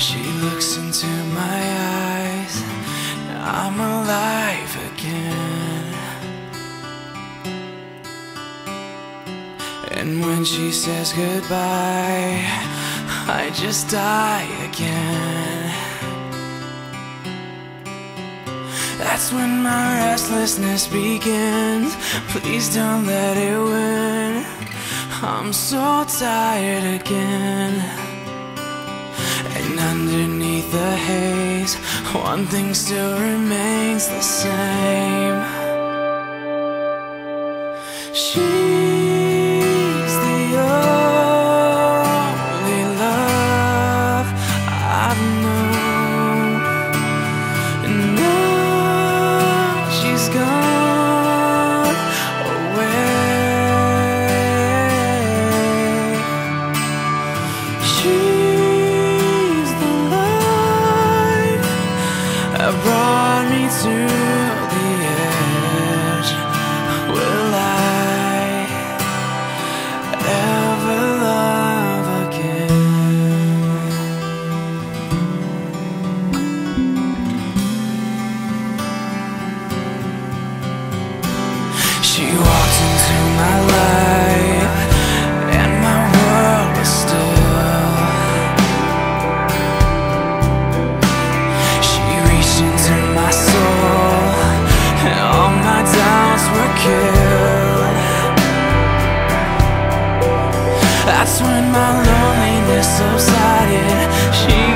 She looks into my eyes. I'm alive again. And when she says goodbye I just die again. That's when my restlessness begins. Please don't let it win. I'm so tired again. And underneath the haze, one thing still remains the same. She's to the edge. Will I ever love again? She walked into my life, when my loneliness subsided. She